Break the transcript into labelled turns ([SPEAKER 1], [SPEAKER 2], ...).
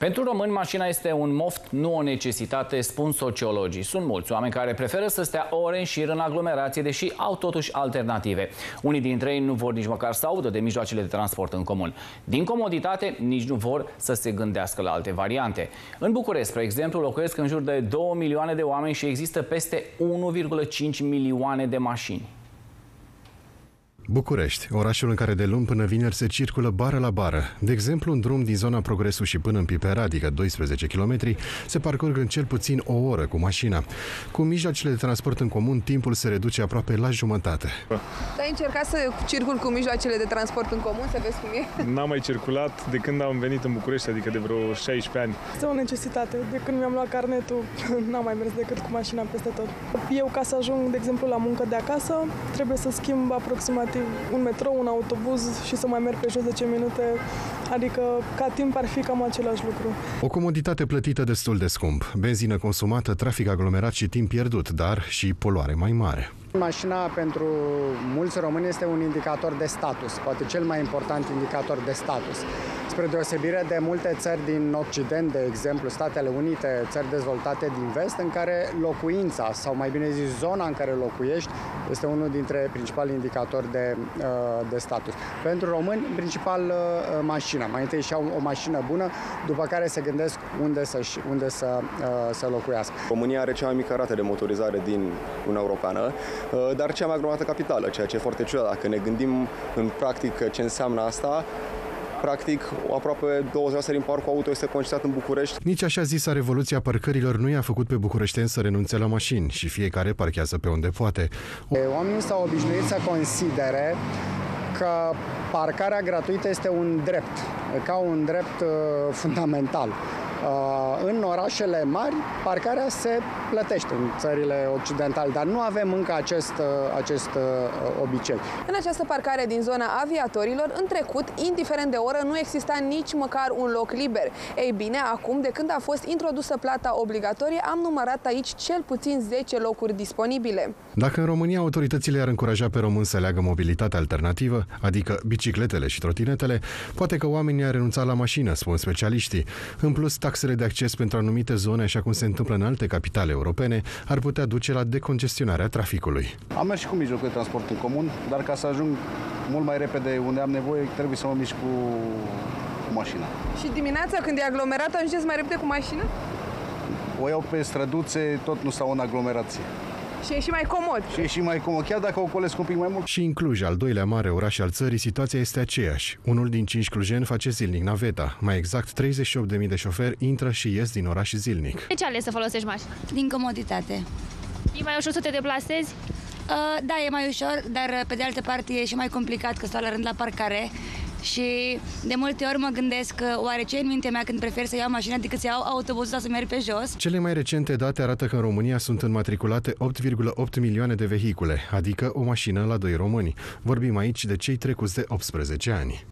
[SPEAKER 1] Pentru români, mașina este un moft, nu o necesitate, spun sociologii. Sunt mulți oameni care preferă să stea ore în șir în aglomerație, deși au totuși alternative. Unii dintre ei nu vor nici măcar să audă de mijloacele de transport în comun. Din comoditate, nici nu vor să se gândească la alte variante. În București, spre exemplu, locuiesc în jur de 2 milioane de oameni și există peste 1,5 milioane de mașini.
[SPEAKER 2] București, orașul în care de luni până vineri se circulă bară la bară. De exemplu, un drum din zona Progresul și până în Pipera, adică 12 km, se parcurg în cel puțin o oră cu mașina. Cu mijloacele de transport în comun, timpul se reduce aproape la jumătate.
[SPEAKER 3] Ai încercat să circul cu mijloacele de transport în comun, să vezi cum e?
[SPEAKER 4] N-am mai circulat de când am venit în București, adică de vreo 16 ani.
[SPEAKER 5] Este o necesitate. De când mi-am luat carnetul, n-am mai mers decât cu mașina peste tot. Eu, ca să ajung, de exemplu, la muncă de acasă, trebuie să schimb aproximativ un metrou, un autobuz și să mai merg pe jos 10 minute, adică ca timp ar fi cam același lucru.
[SPEAKER 2] O comoditate plătită destul de scump, benzină consumată, trafic aglomerat și timp pierdut, dar și poluare mai mare.
[SPEAKER 6] Mașina pentru mulți români este un indicator de status, poate cel mai important indicator de status. Spre deosebire de multe țări din Occident, de exemplu Statele Unite, țări dezvoltate din vest, în care locuința, sau mai bine zis zona în care locuiești, este unul dintre principalii indicatori de, uh, de status. Pentru români, în principal uh, mașina. Mai întâi și au o mașină bună, după care se gândesc unde să, unde să, uh, să locuiască.
[SPEAKER 7] România are cea mai mică rată de motorizare din Uniunea Europeană, dar cea mai aglomerată capitală, ceea ce e foarte ciudat. Dacă ne gândim în practică ce înseamnă asta, Practic, aproape 20% din parcul auto este concentrat în București.
[SPEAKER 2] Nici așa zisa revoluția parcărilor nu i-a făcut pe bucureșteni să renunțe la mașini și fiecare parchează pe unde poate.
[SPEAKER 6] Oamenii s-au obișnuit să considere că parcarea gratuită este un drept, ca un drept uh, fundamental. Uh, în orașele mari, parcarea se plătește în țările occidentale, dar nu avem încă acest, uh, acest uh, obicei.
[SPEAKER 3] În această parcare din zona aviatorilor, în trecut, indiferent de oră, nu exista nici măcar un loc liber. Ei bine, acum, de când a fost introdusă plata obligatorie, am numărat aici cel puțin 10 locuri disponibile.
[SPEAKER 2] Dacă în România autoritățile ar încuraja pe români să leagă mobilitatea alternativă, adică bicicletele și trotinetele, poate că oamenii ar renunța la mașină, spun specialiștii. În plus, taxele de acces pentru anumite zone, așa cum se întâmplă în alte capitale europene, ar putea duce la decongestionarea traficului.
[SPEAKER 8] Am mers și cu mijlocul de transport în comun, dar ca să ajung mult mai repede unde am nevoie, trebuie să mă mișc cu, cu mașina.
[SPEAKER 3] Și dimineața, când e aglomerat, ajungeți mai repede cu mașina?
[SPEAKER 8] O iau pe străduțe, tot nu stau în aglomerație.
[SPEAKER 3] Și e și mai comod.
[SPEAKER 8] Și e și mai comod, chiar dacă ocolesc un pic mai mult.
[SPEAKER 2] Și în Cluj, al doilea mare oraș al țării, situația este aceeași. Unul din cinci clujeni face zilnic naveta. Mai exact, 38.000 de șoferi intră și ies din oraș zilnic.
[SPEAKER 9] De ce ales să folosești mașina?
[SPEAKER 10] Din comoditate.
[SPEAKER 9] E mai ușor să te deplasezi?
[SPEAKER 10] Uh, da, e mai ușor, dar pe de altă parte e și mai complicat că stau la rând la parcare și de multe ori mă gândesc că oare ce în mintea mea când prefer să iau mașina decât să iau autobuzul sau să merg pe jos?
[SPEAKER 2] Cele mai recente date arată că în România sunt înmatriculate 8,8 milioane de vehicule, adică o mașină la doi români. Vorbim aici de cei trecuți de 18 ani.